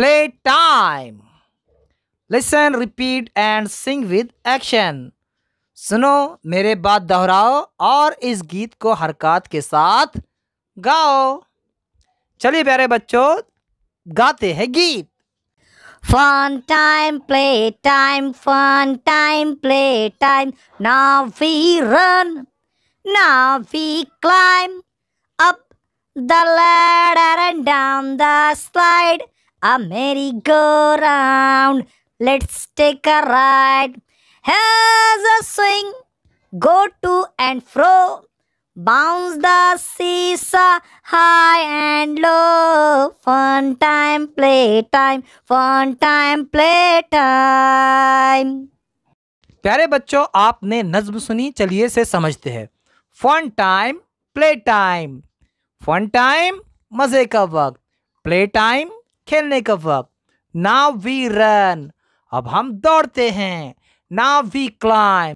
Time listen repeat and sing with action सुनो मेरे बात दोहराओ और इस गीत को हरकत के साथ गाओ चलिए प्यारे बच्चों गाते हैं गीत Fun time, play time, fun time, play time. Now we run, now we climb up the ladder and down the slide. A merry-go-round, let's take a ride. Here's a swing, go to and fro. Bounce the seesaw high and low. Fun time, play time, fun time, play time. प्यारे बच्चों आपने नज्म सुनी चलिए से समझते हैं fun time play time fun time मज़े का वक्त प्ले टाइम खेलने का वक्त। नाउ वी रन अब हम दौड़ते हैं। नाउ वी क्लाइम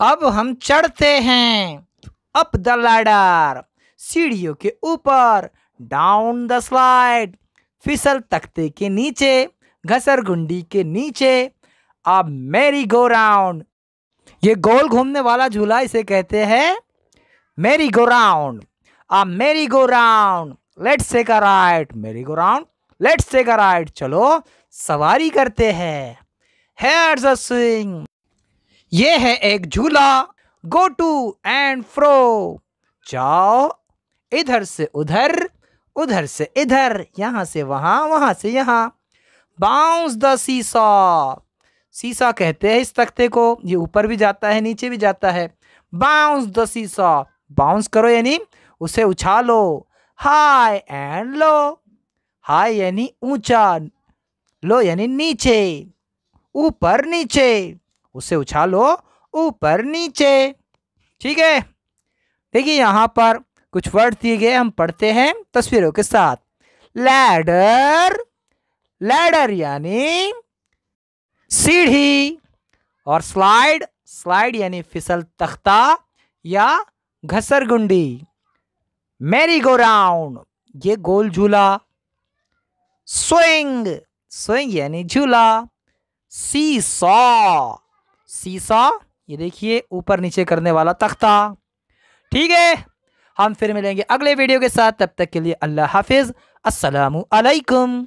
अब हम चढ़ते हैं। अप द लैडर सीढ़ियों के ऊपर। डाउन द स्लाइड फिसल तख्ते के नीचे। घसर गुंडी के नीचे। अब मेरी गो राउंड ये गोल घूमने वाला झूला इसे कहते हैं मेरी गो राउंड अब merry go round let's take a ride merry go round let's take a ride चलो, सवारी करते हैं। अ स्विंग ये है एक झूला। गो टू एंड फ्रो जाओ, इधर से उधर उधर से इधर, यहाँ से वहाँ वहाँ से यहाँ। बाउंस द सीसॉ सीसा कहते हैं इस तख्ते को। ये ऊपर भी जाता है, नीचे भी जाता है। बाउंस द सीसा बाउंस करो यानी उसे उछालो। हाई एंड लो हाई यानी ऊँचा, लो यानी नीचे, ऊपर नीचे, उसे उछालो ऊपर नीचे। ठीक है? देखिए यहाँ पर कुछ वर्ड दिए गए, हम पढ़ते हैं तस्वीरों के साथ। लैडर लैडर यानी सीढ़ी और स्लाइड स्लाइड यानी फिसल तख्ता या घसर गुंडी मैरी गो राउंड ये गोल झूला। स्विंग स्विंग यानी झूला। सी सॉ सी सॉ ये देखिए, ऊपर नीचे करने वाला तख्ता। ठीक है, हम फिर मिलेंगे अगले वीडियो के साथ। तब तक के लिए अल्लाह हाफिज। अस्सलामु अलैकुम।